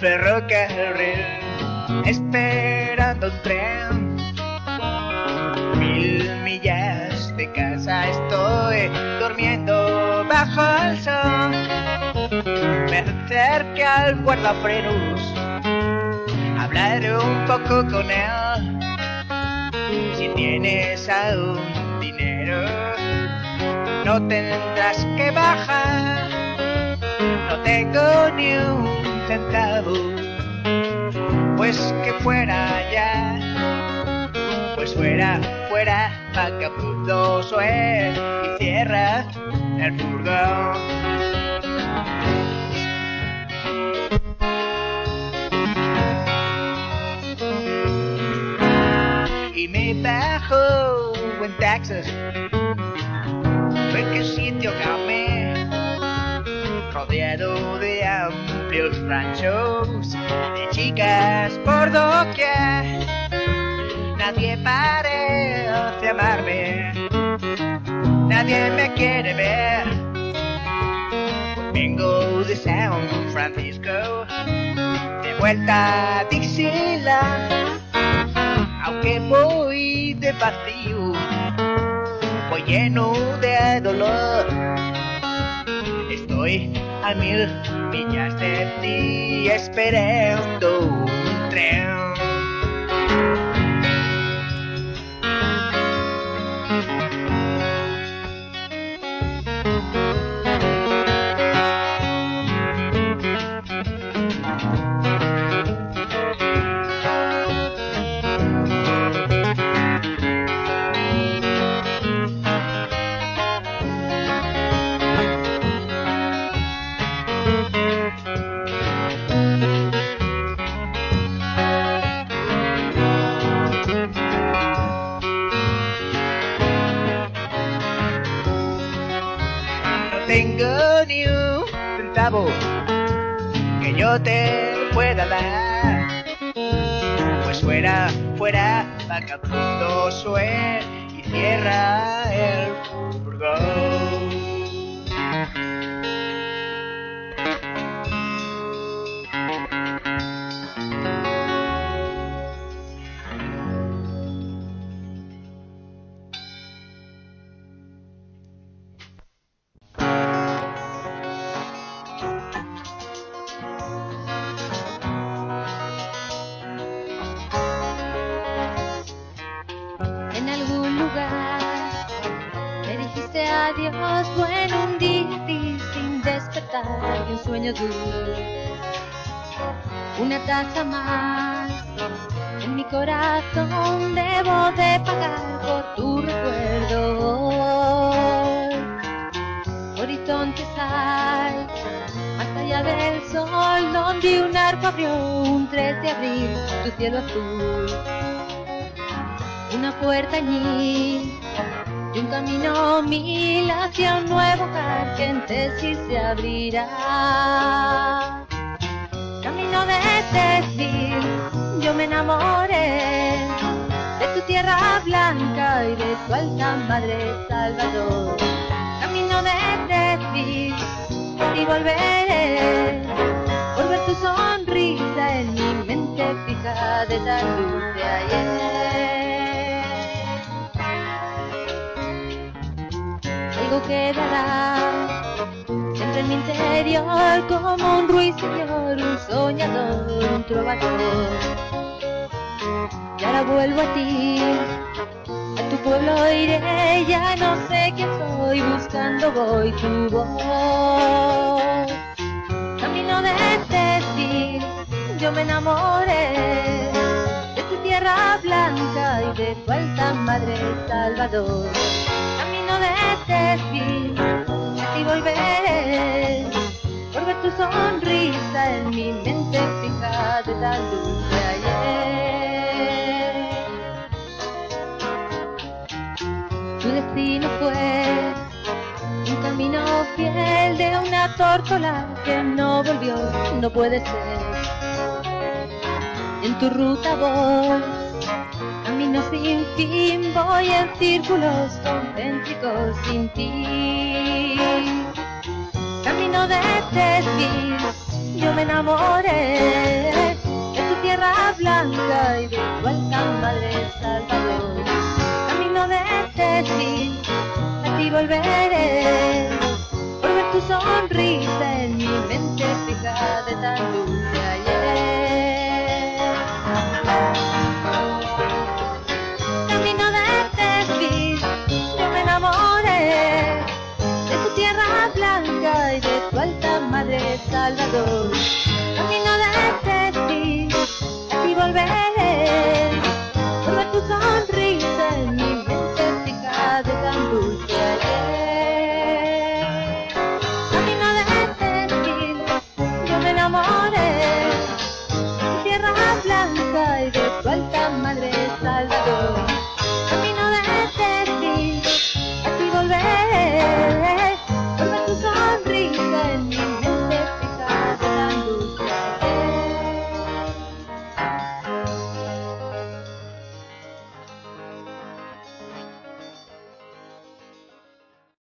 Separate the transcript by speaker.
Speaker 1: Ferrocarril, esperando un tren. Mil millas de casa estoy durmiendo bajo el sol. Me acerqué al guardafrenos, hablaré un poco con él. Si tienes aún dinero, no tendrás que bajar. No tengo ni un centavo, pues que fuera ya, pues fuera, fuera, vagabundo soy y cierra el furgón. Y me bajo en Texas, porque sitio camé rodeado de amplios ranchos, de chicas por doquier. Nadie parece amarme, nadie me quiere ver. Vengo de San Francisco, de vuelta a Dixieland, aunque voy de vacío, voy lleno de dolor. Estoy a mil millas de ti esperando un tren. Que yo te pueda dar. Pues fuera, fuera, vagabundo sue y cierra el furgón.
Speaker 2: Adiós, bueno, un día sin despertar de un sueño duro. Una taza más en mi corazón debo de pagar por tu recuerdo. Horizonte sal, más allá del sol, donde un arco abrió un 3 de abril, tu cielo azul una puerta allí y un camino mil hacia un nuevo en sí se abrirá. Camino de decir, yo me enamoré de tu tierra blanca y de tu alta madre Salvador. Camino de decir, y volveré por ver tu sonrisa en mi mente fija de tan dulce ayer. Quedará siempre en mi interior como un ruiseñor, un soñador, un trovador. Y ahora vuelvo a ti, a tu pueblo iré, ya no sé quién soy, buscando voy tu voz. Camino de decir, yo me enamoré de tu tierra blanca y de tu alta madre Salvador mereces bien, así volveré por ver tu sonrisa en mi mente fija de la luz de ayer. Tu destino fue un camino fiel de una tórtola que no volvió, no puede ser. En tu ruta voy camino sin fin, voy en círculos concéntricos sin ti. Camino de Tesquil, yo me enamoré de tu tierra blanca y de tu alta madre Salvador. Camino de Tesquil, a ti volveré por ver tu sonrisa en mi mente fija de tan luz. recuerdos, camino de ti y volver, por tu sonrisa en mi mente seca de tan dulce. Camino de ti, yo me enamoré, de tierra blanca y de tu alta madre Salvador.